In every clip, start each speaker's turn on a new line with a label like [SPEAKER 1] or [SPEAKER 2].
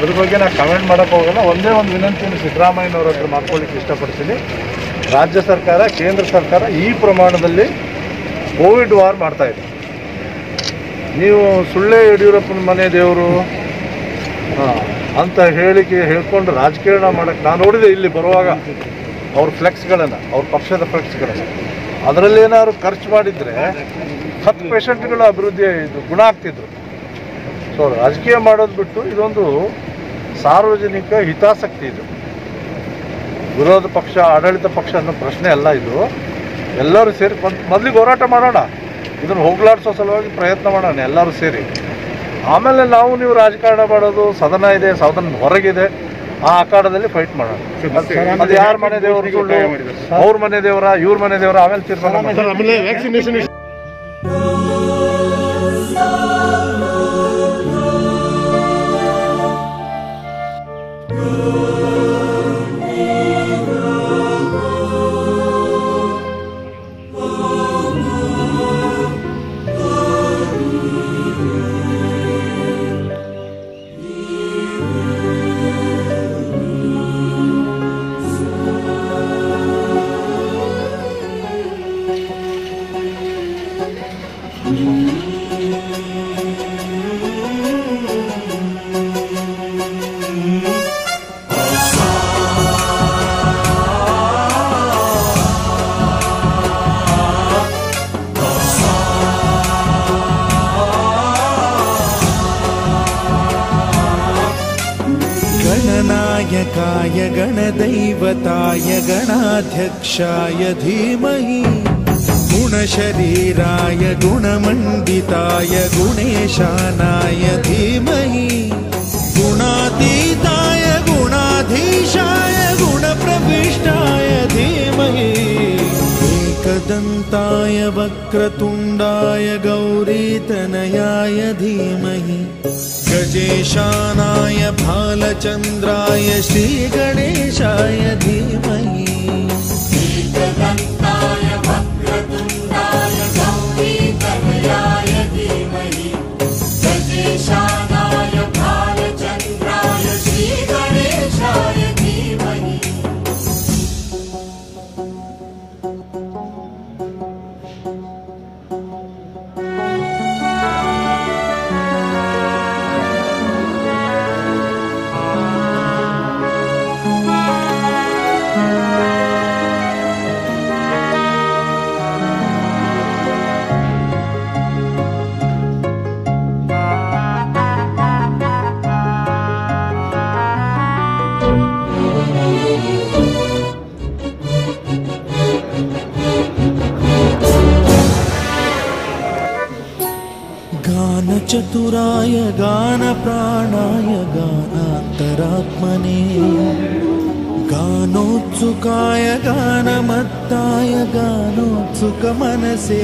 [SPEAKER 1] ಅದ್ರ ಬಗ್ಗೆ ನಾನು ಕಮೆಂಟ್ ಮಾಡೋಕ್ಕೆ ಹೋಗಲ್ಲ. ಒಂದೇ ಒಂದು ವಿನಂತಿಯನ್ನು ಸಿದ್ದರಾಮಯ್ಯನವ್ರ ಹತ್ರ ಮಾಡ್ಕೊಳ್ಳಿಕ್ಕೆ ಇಷ್ಟಪಡ್ತೀನಿ. ರಾಜ್ಯ ಸರ್ಕಾರ, ಕೇಂದ್ರ ಸರ್ಕಾರ ಈ ಪ್ರಮಾಣದಲ್ಲಿ ಕೋವಿಡ್ ವಾರ್ ಮಾಡ್ತಾ ಇದೆ. ನೀವು ಸುಳ್ಳೇ ಯಡಿಯೂರಪ್ಪನ ಮನೆ ದೇವರು ಅಂತ ಹೇಳಿಕೆ ಹೇಳ್ಕೊಂಡು ರಾಜಕಾರಣ ಮಾಡೋಕ್ಕೆ ನಾನು ನೋಡಿದೆ ಇಲ್ಲಿ ಬರುವಾಗ ಅವ್ರ ಫ್ಲೆಕ್ಸ್ಗಳನ್ನು ಅವ್ರ ಪಕ್ಷದ ಫ್ಲೆಕ್ಸ್ಗಳನ್ನು ಅದರಲ್ಲಿ ಏನಾದ್ರು ಖರ್ಚು ಮಾಡಿದರೆ ಹತ್ತು ಪೇಷಂಟ್ಗಳ ಅಭಿವೃದ್ಧಿ ಇದು ಗುಣ ಆಗ್ತಿದ್ರು. ಸೊ ರಾಜಕೀಯ ಮಾಡೋದು ಬಿಟ್ಟು ಇದೊಂದು ಸಾರ್ವಜನಿಕ ಹಿತಾಸಕ್ತಿ ಇದು. ವಿರೋಧ ಪಕ್ಷ ಆಡಳಿತ ಪಕ್ಷ ಅನ್ನೋ ಪ್ರಶ್ನೆ ಅಲ್ಲ ಇದು. ಎಲ್ಲರೂ ಸೇರಿ ಮೊದಲಿಗೆ ಹೋರಾಟ ಮಾಡೋಣ. ಇದನ್ನು ಹೋಗ್ಲಾಡಿಸೋ ಸಲುವಾಗಿ ಪ್ರಯತ್ನ ಮಾಡೋಣ ಎಲ್ಲರೂ ಸೇರಿ. ಆಮೇಲೆ ನಾವು ನೀವು ರಾಜಕಾರಣ ಮಾಡೋದು ಸದನ ಇದೆ ಸದನ ಹೊರಗಿದೆ ಆ ಅಖಾಡದಲ್ಲಿ ಫೈಟ್ ಮಾಡೋಣ. ಅದು ಯಾರ ಮನೆ ದೇವರು ಅವ್ರ ಮನೆ ದೇವರ ಇವ್ರ ಮನೆ ದೇವರ ಆಮೇಲೆ ತೀರ್ಮಾನ
[SPEAKER 2] य गणदैवताय गणाध्यक्षाय धीमहि। गुणशरीराय गुणमण्डिताय गुणेशानाय धीमहि। गुणातीताय गुणाधीशाय गुणप्रविष्टाय धीमहि। एकदन्ताय वक्रतुण्डाय गौरीतनयाय धीमहि। गजेशानाय भालचन्द्राय श्रीगणेशाय धीमहि
[SPEAKER 3] చతురాయ గాన ప్రాణాయ గానాంతరాత్మనే గానోత్సుకాయ గానమత్తాయ
[SPEAKER 1] గానోత్సుక మనసే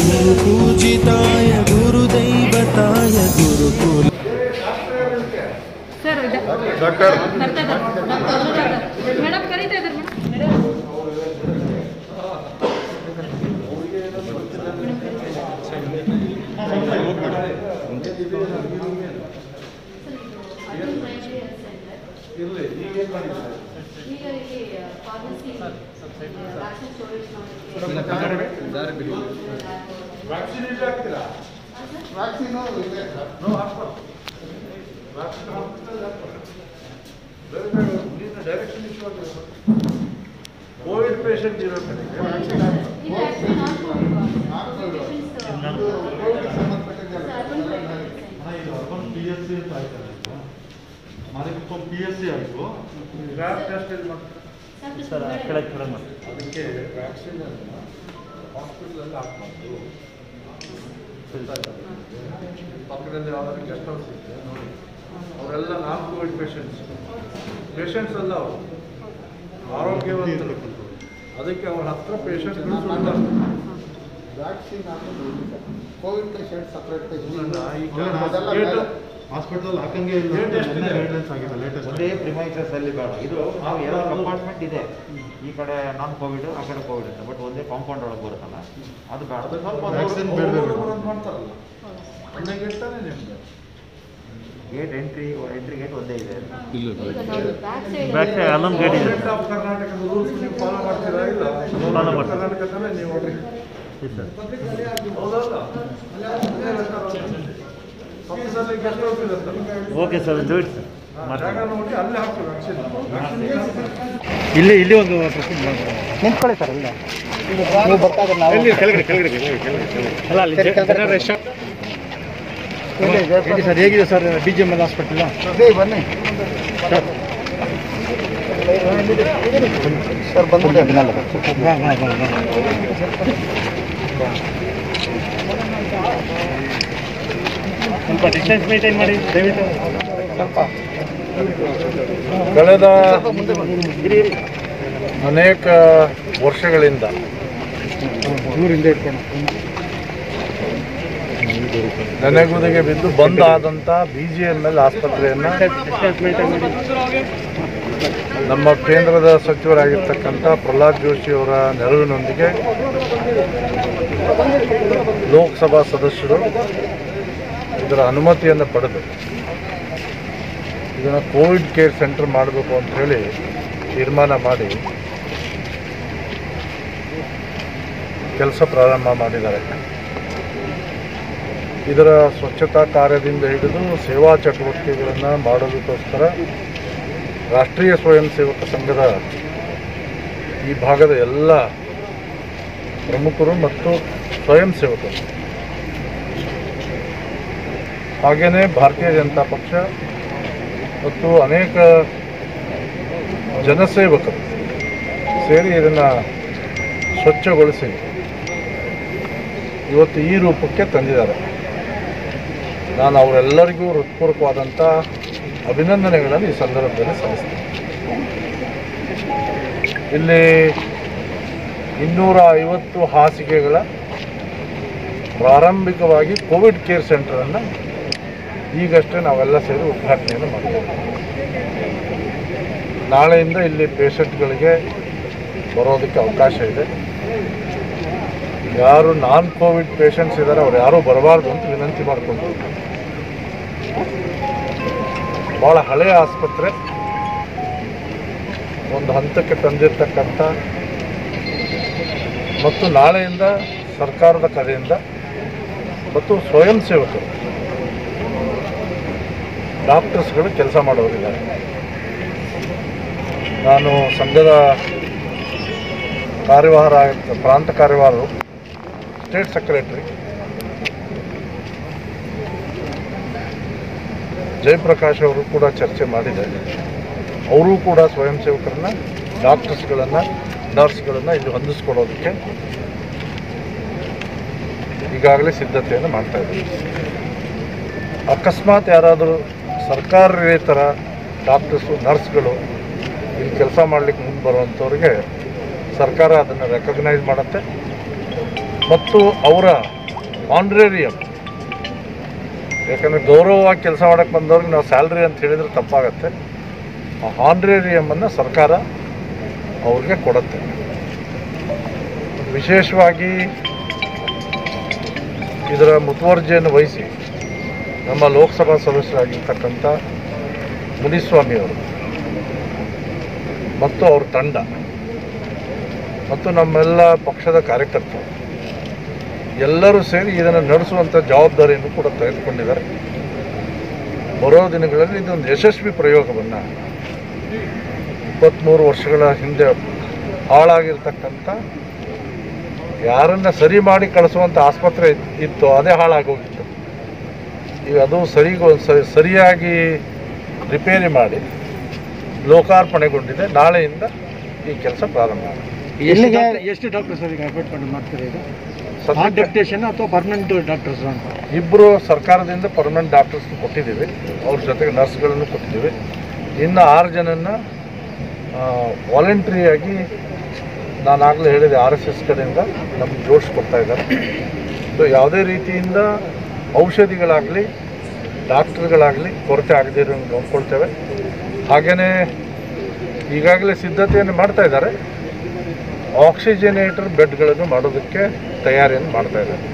[SPEAKER 1] గురు పూజితాయ
[SPEAKER 4] గురుదైవతాయ గురుకుల డాక్టర్ ವ್ಯಾಕ್ಸಿನ್ ಸ್ಟೋರೇಜ್ ಮಾಡಲಿಕ್ಕೆ
[SPEAKER 1] ವ್ಯಾಕ್ಸಿನ್ ಇಲ್ಲ ಹಾಕ್ತೀರಾ ವ್ಯಾಕ್ಸಿನು ಇದೆ ನೋ ಹಾಕ್ಬಾರ್ದು ವ್ಯಾಕ್ಸಿನ್ ಹಾಕ್ಬಿಟ್ಟು ಹಾಕ್ಬಾರ್ದು ಬೇರೆ ಬೇರೆ ನೀನು ಡೈರೆಕ್ಷನ್ ಇಶ್ಯೂ ಆಗಿರೋ ಕೋವಿಡ್ ಪೇಷಂಟ್ ಇರೋ ಕಡೆಗೆ ವ್ಯಾಕ್ಸಿನ್ ಹಾಕ್ಬಾರ್ದು
[SPEAKER 4] ಈ ವ್ಯಾಕ್ಸಿನ್ ಹಾಕ್ಬೋದು
[SPEAKER 5] ಇದು ಅರ್ಬನ್ ಪಿ ಎಸ್ ಸಿ ಅಂತ ಆಯ್ತಲ್ಲ ಈಗ ಮಾರಿಕುಪ್ಪಂ ಪಿ ಎಸ್ ಸಿ ಆಯಿತು
[SPEAKER 1] ಲ್ಯಾಬ್ ಟೆಸ್ಟ್ ಎಲ್ಲಿ ಮಾಡ್ತಾರೆ? ಅದಕ್ಕೆ ವ್ಯಾಕ್ಸಿನ್ ಹಾಸ್ಪಿಟಲಲ್ಲಿ ಹಾಕ್ಬಾರ್ದು. ಪಕ್ಕದಲ್ಲಿ ಯಾವ್ದಾದ್ರು ಗೆಸ್ಟ್ ಹೌಸ್ ಇದೆ ನೋಡಿ. ಅವರೆಲ್ಲ ನಾನ್ ಕೋವಿಡ್ ಪೇಷಂಟ್ಸ್ ಪೇಷಂಟ್ಸ್ ಅಲ್ಲ ಅವರು. ಆರೋಗ್ಯವಂತರು. ಅದಕ್ಕೆ ಅವ್ರ ಹತ್ರ ಪೇಷಂಟ್ಗಳು ಸುಳ್ಳು.
[SPEAKER 6] ವ್ಯಾಕ್ಸಿನ್ ಹಾಕೋದು. ಕೋವಿಡ್ ಪೇಷಂಟ್ ಸಪ್ರೇಟ್
[SPEAKER 1] ಇಲ್ಲ,
[SPEAKER 6] ಪೇಷಂಟ್
[SPEAKER 5] ಹಾಸ್ಪಿಟಲ್ ಹಾಕಂಗೆ
[SPEAKER 7] ಒಂದೇ ಪ್ರಿಮೈಸಸ್ ಅಲ್ಲಿ ಬೇಡ. ಇದು ನಾವು ಎರಡು ಕಂಪಾರ್ಟ್ಮೆಂಟ್ ಇದೆ. ಈ ಕಡೆ ನಾನ್ ಕೋವಿಡ್ ಆ ಕಡೆ ಕೋವಿಡ್ ಅಂತ ಬಟ್ ಒಂದೇ ಕಾಂಪೌಂಡ್ ಒಳಗೆ ಬರುತ್ತಲ್ಲ. ಅದು ಬೇಡ. ಗೇಟ್ ಎಂಟ್ರಿ ಎಂಟ್ರಿ ಗೇಟ್ ಒಂದೇ ಇದೆ.
[SPEAKER 1] ಕರ್ನಾಟಕದ
[SPEAKER 7] ಓಕೆ ಸರ್
[SPEAKER 1] ವ್ಯಾಕ್ಸಿನ್
[SPEAKER 7] ಇಲ್ಲಿ ಇಲ್ಲಿ ಒಂದು
[SPEAKER 8] ನಿಂತ್ಕೊಳ್ಳಿ ಸರ್ ಇಲ್ಲ. ನೀವು ಬರ್ತಾ ಇದ್ರೆ ನಾವು
[SPEAKER 7] ಕೆಳಗಡೆ ಕೆಳಗಡೆ ಅಲ್ಲ
[SPEAKER 8] ಸರ್ ಹೇಗಿದೆ sir B G M L hospital ಬನ್ನಿ. ಸರ್ ಬಂದ್ಬಿಟ್ಟು
[SPEAKER 7] ಸ್ವಲ್ಪ ಡಿಸ್ಟೆನ್ಸ್ ಮೇಂಟೈನ್ ಮಾಡಿ, ದಯವಿಟ್ಟು.
[SPEAKER 1] ಕಳೆದ ಅನೇಕ ವರ್ಷಗಳಿಂದ ನೆನೆಗುದಿಗೆ ಬಿದ್ದು ಬಂದ್ ಆದಂಥ ಬಿ ಜಿ ಎಂ ಎಲ್ ಆಸ್ಪತ್ರೆಯನ್ನು ನಮ್ಮ ಕೇಂದ್ರದ ಸಚಿವರಾಗಿರ್ತಕ್ಕಂಥ ಪ್ರಹ್ಲಾದ್ ಜೋಶಿ ಅವರ ನೆರವಿನೊಂದಿಗೆ ಲೋಕಸಭಾ ಸದಸ್ಯರು ಇದರ ಅನುಮತಿಯನ್ನು ಪಡೆದು ಇದನ್ನು ಕೋವಿಡ್ ಕೇರ್ ಸೆಂಟರ್ ಮಾಡಬೇಕು ಅಂತ ಹೇಳಿ ತೀರ್ಮಾನ ಮಾಡಿ ಕೆಲಸ ಪ್ರಾರಂಭ ಮಾಡಿದ್ದಾರೆ. ಇದರ ಸ್ವಚ್ಛತಾ ಕಾರ್ಯದಿಂದ ಹಿಡಿದು ಸೇವಾ ಚಟುವಟಿಕೆಗಳನ್ನು ಮಾಡೋದಕ್ಕೋಸ್ಕರ ರಾಷ್ಟ್ರೀಯ ಸ್ವಯಂ ಸೇವಕ ಸಂಘದ ಈ ಭಾಗದ ಎಲ್ಲ ಪ್ರಮುಖರು ಮತ್ತು ಸ್ವಯಂ ಸೇವಕರು ಹಾಗೆಯೇ ಭಾರತೀಯ ಜನತಾ ಪಕ್ಷ ಮತ್ತು ಅನೇಕ ಜನಸೇವಕರು ಸೇರಿ ಇದನ್ನು ಸ್ವಚ್ಛಗೊಳಿಸಿ ಇವತ್ತು ಈ ರೂಪಕ್ಕೆ ತಂದಿದ್ದಾರೆ. ನಾನು ಅವರೆಲ್ಲರಿಗೂ ಹೃತ್ಪೂರ್ವಕವಾದಂಥ ಅಭಿನಂದನೆಗಳನ್ನು ಈ ಸಂದರ್ಭದಲ್ಲಿ ಸಲ್ಲಿಸ್ತೇನೆ. ಇಲ್ಲಿ ಇನ್ನೂರ ಐವತ್ತು ಹಾಸಿಗೆಗಳ ಪ್ರಾರಂಭಿಕವಾಗಿ ಕೋವಿಡ್ ಕೇರ್ ಸೆಂಟರನ್ನು ಈಗಷ್ಟೇ ನಾವೆಲ್ಲ ಸೇರಿ ಉದ್ಘಾಟನೆಯನ್ನು ಮಾಡ್ತೀವಿ. ನಾಳೆಯಿಂದ ಇಲ್ಲಿ ಪೇಷಂಟ್ಗಳಿಗೆ ಬರೋದಕ್ಕೆ ಅವಕಾಶ ಇದೆ. ಯಾರು ನಾನ್ ಕೋವಿಡ್ ಪೇಷಂಟ್ಸ್ ಇದ್ದಾರೆ, ಅವ್ರು ಯಾರೂ ಬರಬಾರ್ದು ಅಂತ ವಿನಂತಿ ಮಾಡಿಕೊಂಡು. ಭಾಳ ಹಳೆಯ ಆಸ್ಪತ್ರೆ. ಒಂದು ಹಂತಕ್ಕೆ ತಂದಿರತಕ್ಕಂಥ ಮತ್ತು ನಾಳೆಯಿಂದ ಸರ್ಕಾರದ ಕಡೆಯಿಂದ ಮತ್ತು ಸ್ವಯಂ ಸೇವಕರು. ಡಾಕ್ಟರ್ಸ್ಗಳು ಕೆಲಸ ಮಾಡೋರಿದ್ದಾರೆ. ನಾನು ಸಂಘದ ಕಾರ್ಯವಾರ ಪ್ರಾಂತ ಕಾರ್ಯವಾರರು ಸ್ಟೇಟ್ ಸೆಕ್ರೆಟರಿ, ಜಯಪ್ರಕಾಶ್ ಅವರು ಕೂಡ ಚರ್ಚೆ ಮಾಡಿದ್ದಾರೆ ಅವರೂ ಕೂಡ ಸ್ವಯಂ ಸೇವಕರನ್ನ ಡಾಕ್ಟರ್ಸ್ಗಳನ್ನು, ನರ್ಸ್ಗಳನ್ನು ಇಲ್ಲಿ ಹೊಂದಿಸ್ಕೊಡೋದಕ್ಕೆ ಈಗಾಗಲೇ ಸಿದ್ಧತೆಯನ್ನು ಮಾಡ್ತಾ ಇದ್ದೀವಿ ಅಕಸ್ಮಾತ್ ಯಾರಾದರೂ ಸರ್ಕಾರೇತರ ಡಾಕ್ಟರ್ಸು, ನರ್ಸ್ಗಳು ಇಲ್ಲಿ ಕೆಲಸ ಮಾಡಲಿಕ್ಕೆ ಮುಂದೆ ಬರುವಂಥವ್ರಿಗೆ ಸರ್ಕಾರ ಅದನ್ನು ರೆಕಗ್ನೈಸ್ ಮಾಡುತ್ತೆ. ಮತ್ತು ಅವರ ಆನ್ರೇರಿಯಂ ಯಾಕಂದರೆ ಗೌರವವಾಗಿ ಕೆಲಸ ಮಾಡೋಕ್ಕೆ ಬಂದವ್ರಿಗೆ ನಾವು ಸ್ಯಾಲ್ರಿ ಅಂತ ಹೇಳಿದರೆ ತಪ್ಪಾಗತ್ತೆ. ಆ ಆನ್ರೇರಿಯಮನ್ನು ಸರ್ಕಾರ ಅವ್ರಿಗೆ ಕೊಡುತ್ತೆ. ವಿಶೇಷವಾಗಿ ಇದರ ಮುತುವರ್ಜಿಯನ್ನು ವಹಿಸಿ ನಮ್ಮ ಲೋಕಸಭಾ ಸದಸ್ಯರಾಗಿರ್ತಕ್ಕಂಥ ಮುನಿಸ್ವಾಮಿಯವರು ಮತ್ತು ಅವ್ರ ತಂಡ ಮತ್ತು ನಮ್ಮೆಲ್ಲ ಪಕ್ಷದ ಕಾರ್ಯಕರ್ತರು ಎಲ್ಲರೂ ಸೇರಿ ಇದನ್ನು ನಡೆಸುವಂಥ ಜವಾಬ್ದಾರಿಯನ್ನು ಕೂಡ ತೆಗೆದುಕೊಂಡಿದ್ದಾರೆ. ಬರೋ ದಿನಗಳಲ್ಲಿ ಇದೊಂದು ಯಶಸ್ವಿ ಪ್ರಯೋಗವನ್ನು ಇಪ್ಪತ್ತ್ಮೂರು ವರ್ಷಗಳ ಹಿಂದೆ ಹಾಳಾಗಿರ್ತಕ್ಕಂಥ ಯಾರನ್ನ ಸರಿ ಮಾಡಿ ಕಳಿಸುವಂಥ ಆಸ್ಪತ್ರೆ ಇತ್ತು, ಅದೇ ಹಾಳಾಗೋಗಿತ್ತು. ಈಗ ಅದು ಸರಿಗೋ ಸರಿ ಸರಿಯಾಗಿ ರಿಪೇರಿ ಮಾಡಿ ಲೋಕಾರ್ಪಣೆಗೊಂಡಿದೆ. ನಾಳೆಯಿಂದ ಈ ಕೆಲಸ ಪ್ರಾರಂಭ ಆಗುತ್ತೆ.
[SPEAKER 8] ಎಲ್ಲಿಗೆ? ಎಷ್ಟು ಡಾಕ್ಟರ್ಸ್ ಈಗ ಅಪಾಯಿಂಟ್ಮೆಂಟ್ ಮಾಡ್ತಾರೆ ಈಗ? ಡೆಪ್ಟೇಷನ್ ಅಥವಾ ಪರ್ಮನೆಂಟ್ ಡಾಕ್ಟರ್ಸ್ ಅಂತ?
[SPEAKER 1] ಇಬ್ಬರು ಸರ್ಕಾರದಿಂದ ಪರ್ಮನೆಂಟ್ ಡಾಕ್ಟರ್ಸ್ ಕೊಟ್ಟಿದ್ದೀವಿ. ಅವ್ರ ಜೊತೆಗೆ ನರ್ಸ್ಗಳನ್ನು ಕೊಟ್ಟಿದ್ದೀವಿ. ಇನ್ನು ಆರು ಜನನ್ನ ವಾಲಂಟ್ರಿಯಾಗಿ ನಾನು ಆಗಲೇ ಹೇಳಿದೆ ಆರ್ ಎಸ್ ಎಸ್ ಕಡೆಯಿಂದ ನಮ್ಗೆ ಜೋಡಿಸ್ಕೊಡ್ತಾ ಇದ್ದಾರೆ. ಸೊ ಯಾವುದೇ ರೀತಿಯಿಂದ ಔಷಧಿಗಳಾಗಲಿ, ಡಾಕ್ಟರ್ಗಳಾಗಲಿ ಕೊರತೆ ಆಗದೇ ಇರೋ ನೋಡ್ಕೊಳ್ತೇವೆ. ಹಾಗೆಯೇ ಈಗಾಗಲೇ ಸಿದ್ಧತೆಯನ್ನು ಮಾಡ್ತಾ ಇದ್ದಾರೆ. ಆಕ್ಸಿಜನೇಟರ್ ಬೆಡ್ಗಳನ್ನು ಮಾಡೋದಕ್ಕೆ ತಯಾರಿಯನ್ನು ಮಾಡ್ತಾ ಇದ್ದಾರೆ.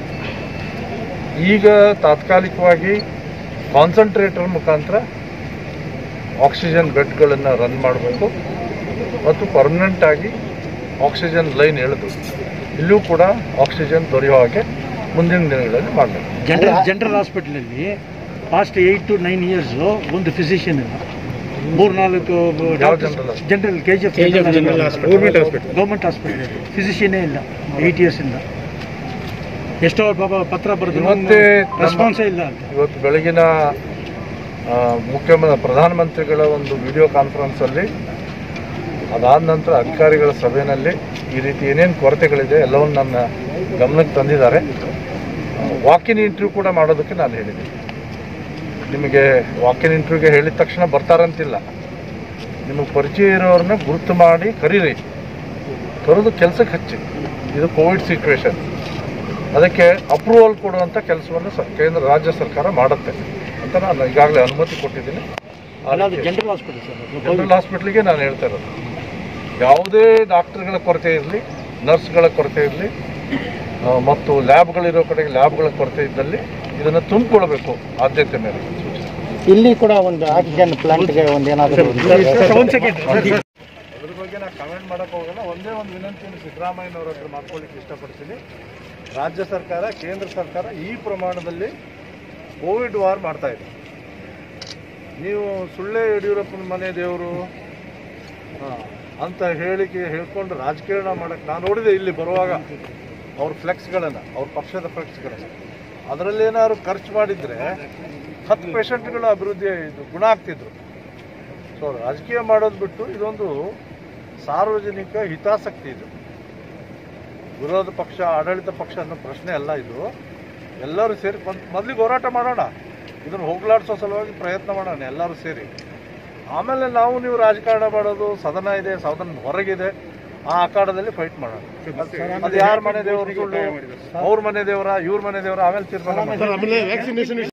[SPEAKER 1] ಈಗ ತಾತ್ಕಾಲಿಕವಾಗಿ ಕಾನ್ಸಂಟ್ರೇಟರ್ ಮುಖಾಂತರ ಆಕ್ಸಿಜನ್ ಬೆಡ್ಗಳನ್ನು ರನ್ ಮಾಡಬೇಕು. ಮತ್ತು ಪರ್ಮನೆಂಟಾಗಿ ಆಕ್ಸಿಜನ್ ಲೈನ್ ಎಳೆದು ಇಲ್ಲೂ ಕೂಡ ಆಕ್ಸಿಜನ್ ದೊರೆಯುವ ಹಾಗೆ ಮುಂದಿನ ದಿನಗಳಲ್ಲಿ ಮಾಡಬೇಕು.
[SPEAKER 8] ಜನರಲ್ ಜನರಲ್ ಹಾಸ್ಪಿಟಲಲ್ಲಿ last eight to nine years ಒಂದು ಫಿಸಿಷಿಯನ್ ಇಲ್ಲ.
[SPEAKER 1] ಮೂರು ನಾಲ್ಕು?
[SPEAKER 8] General K G F government hospital ಫಿಸಿಷಿಯನೇ ಇಲ್ಲ. ಏಯ್ಟ್ ಇಯರ್ಸ್ ಇಂದ. ಎಷ್ಟೋ ಬಾಬಾ ಪತ್ರ ಬರೆದು
[SPEAKER 1] ಮತ್ತೆ
[SPEAKER 8] ರೆಸ್ಪಾನ್ಸೇ ಇಲ್ಲ ಅಂತ.
[SPEAKER 1] ಇವತ್ತು ಬೆಳಗಿನ ಮುಖ್ಯಮಂತ್ರಿ ಪ್ರಧಾನಮಂತ್ರಿಗಳ ಒಂದು ವಿಡಿಯೋ ಕಾನ್ಫರೆನ್ಸಲ್ಲಿ ಅದಾದ ನಂತರ ಅಧಿಕಾರಿಗಳ ಸಭೆಯಲ್ಲಿ ಈ ರೀತಿ ಏನೇನು ಕೊರತೆಗಳಿದೆ ಎಲ್ಲವನ್ನು ನನ್ನ ಗಮನಕ್ಕೆ ತಂದಿದ್ದಾರೆ. ವಾಕಿನ್ ಇಂಟರ್ವ್ಯೂ ಕೂಡ ಮಾಡೋದಕ್ಕೆ ನಾನು ಹೇಳಿದ್ದೀನಿ ನಿಮಗೆ ವಾಕಿನ್ ಇಂಟರ್ವ್ಯೂಗೆ ಹೇಳಿದ ತಕ್ಷಣ ಬರ್ತಾರಂತಿಲ್ಲ. ನಿಮಗೆ ಪರಿಚಯ ಇರೋರನ್ನ ಗುರುತು ಮಾಡಿ ಕರೀರಿ. ಕರೆದು ಕೆಲಸಕ್ಕೆ ಹಚ್ಚಿ. ಇದು ಕೋವಿಡ್ ಸಿಚುವೇಶನ್ ಅದಕ್ಕೆ ಅಪ್ರೂವಲ್ ಕೊಡುವಂಥ ಕೆಲಸವನ್ನು ಸ ಕೇಂದ್ರ ರಾಜ್ಯ ಸರ್ಕಾರ ಮಾಡುತ್ತೆ ಅಂತ ನಾನು ಈಗಾಗಲೇ ಅನುಮತಿ ಕೊಟ್ಟಿದ್ದೀನಿ.
[SPEAKER 8] ಜನರಲ್ ಹಾಸ್ಪಿಟಲ್
[SPEAKER 1] ಜನರಲ್ ಹಾಸ್ಪಿಟ್ಲಿಗೆ ನಾನು ಹೇಳ್ತಾ ಇರೋದು. ಯಾವುದೇ ಡಾಕ್ಟರ್ಗಳ ಕೊರತೆ ಇರಲಿ ನರ್ಸ್ಗಳ ಕೊರತೆ ಇರಲಿ ಮತ್ತು ಲ್ಯಾಬ್ಗಳಿರೋ ಕಡೆಗೆ ಲ್ಯಾಬ್ಗಳ ಕೊರತೆ ಇದ್ದಲ್ಲಿ ಇದನ್ನು ತುಂಬಿಕೊಳ್ಬೇಕು ಆದ್ಯತೆ ಮೇಲೆ.
[SPEAKER 8] ಇಲ್ಲಿ ಕೂಡ ಒಂದು ಆಕ್ಸಿಜನ್ ಪ್ಲಾಂಟ್ಗೆ ಒಂದು ಏನಾದರೂ
[SPEAKER 1] ಅದ್ರ ಬಗ್ಗೆ ನಾನು ಕಮೆಂಟ್ ಮಾಡೋಕೆ ಹೋಗಲ್ಲ ಒಂದೇ ಒಂದು ವಿನಂತಿಯನ್ನು ಸಿದ್ದರಾಮಯ್ಯನವ್ರ ಹತ್ರ ಮಾಡ್ಕೊಳ್ಳಿಕ್ಕೆ ಇಷ್ಟಪಡ್ತೀನಿ. ರಾಜ್ಯ ಸರ್ಕಾರ ಕೇಂದ್ರ ಸರ್ಕಾರ ಈ ಪ್ರಮಾಣದಲ್ಲಿ ಕೋವಿಡ್ ವಾರ್ ಮಾಡ್ತಾ ಇದೆ. ನೀವು ಸುಳ್ಳೆ ಯಡಿಯೂರಪ್ಪನ ಮನೆ ದೇವರು ಅಂತ ಹೇಳಿಕೆ ಹೇಳ್ಕೊಂಡು ರಾಜಕೀಯ ಮಾಡಕ್ಕೆ ನಾನು ನೋಡಿದೆ ಇಲ್ಲಿ ಬರುವಾಗ. ಅವ್ರ ಫ್ಲೆಕ್ಸ್ಗಳನ್ನು ಅವ್ರ ಪಕ್ಷದ ಫ್ಲೆಕ್ಸ್ಗಳನ್ನು ಅದರಲ್ಲೇನಾದ್ರು ಖರ್ಚು ಮಾಡಿದರೆ ಹತ್ತು ಪೇಷಂಟ್ಗಳ ಅಭಿವೃದ್ಧಿ ಇದು ಗುಣ ಆಗ್ತಿದ್ರು. ಸೊ ರಾಜಕೀಯ ಮಾಡೋದು ಬಿಟ್ಟು ಇದೊಂದು ಸಾರ್ವಜನಿಕ ಹಿತಾಸಕ್ತಿ ಇದು. ವಿರೋಧ ಪಕ್ಷ, ಆಡಳಿತ ಪಕ್ಷ ಅನ್ನೋ ಪ್ರಶ್ನೆ ಅಲ್ಲ ಇದು. ಎಲ್ಲರೂ ಸೇರಿ ಮೊದಲಿಗೆ ಹೋರಾಟ ಮಾಡೋಣ. ಇದನ್ನು ಹೋಗ್ಲಾಡಿಸೋ ಸಲುವಾಗಿ ಪ್ರಯತ್ನ ಮಾಡೋಣ ಎಲ್ಲರೂ ಸೇರಿ. ಆಮೇಲೆ ನಾವು ನೀವು ರಾಜಕಾರಣ ಮಾಡೋದು, ಸದನ ಇದೆ, ಸದನ ಹೊರಗಿದೆ. ಆ ಅಖಾಡದಲ್ಲಿ ಫೈಟ್ ಮಾಡೋಣ. ಅದು ಯಾರ ಮನೆ ದೇವರು ಅವ್ರ ಮನೆ ದೇವರ? ಇವ್ರ ಮನೆ ದೇವರ? ಆಮೇಲೆ ತೀರ್ಮಾನ